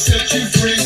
set you free.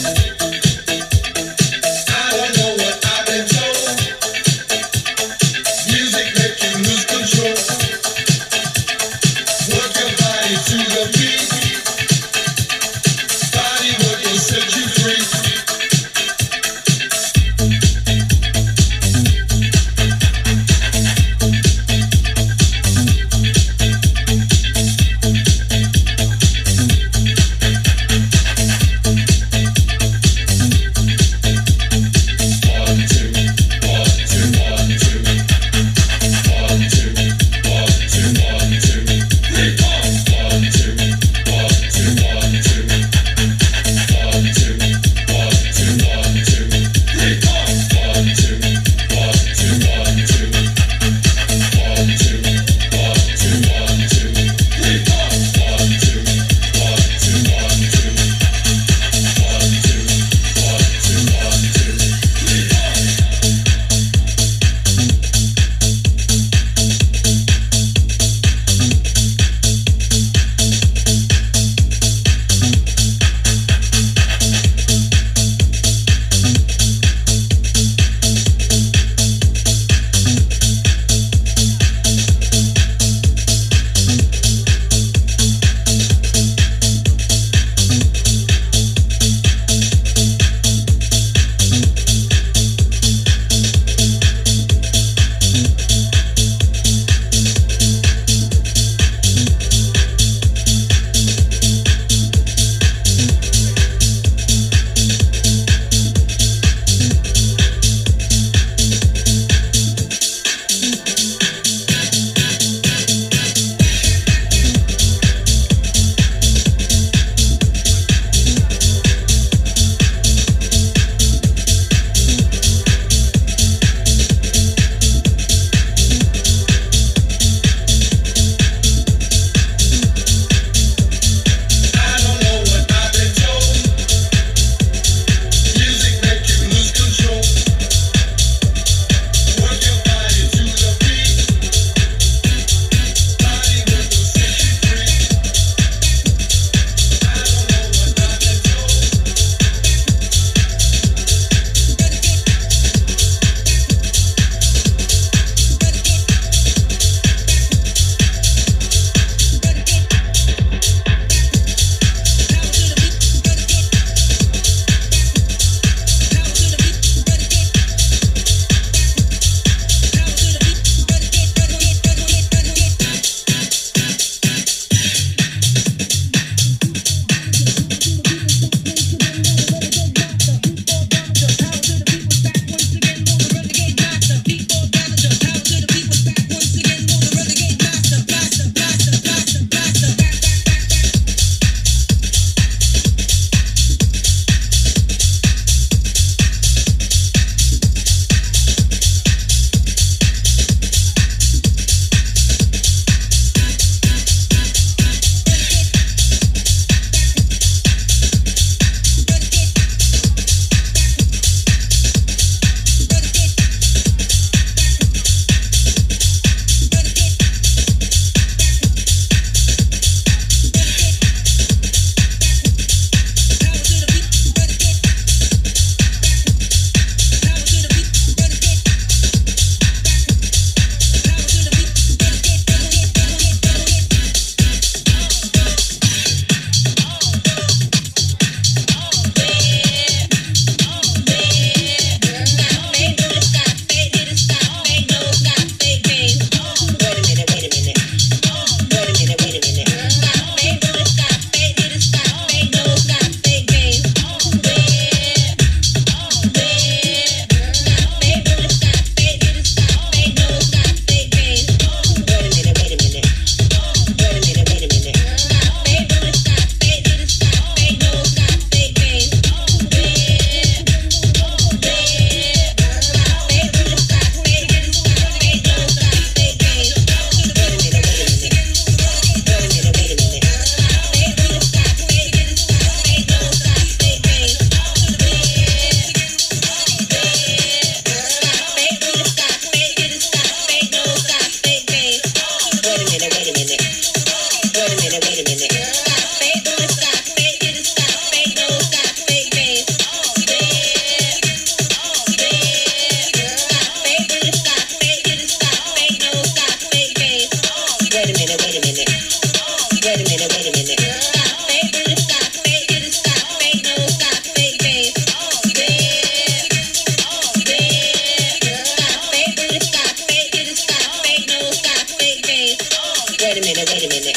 a minute.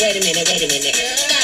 Wait a minute, wait a minute.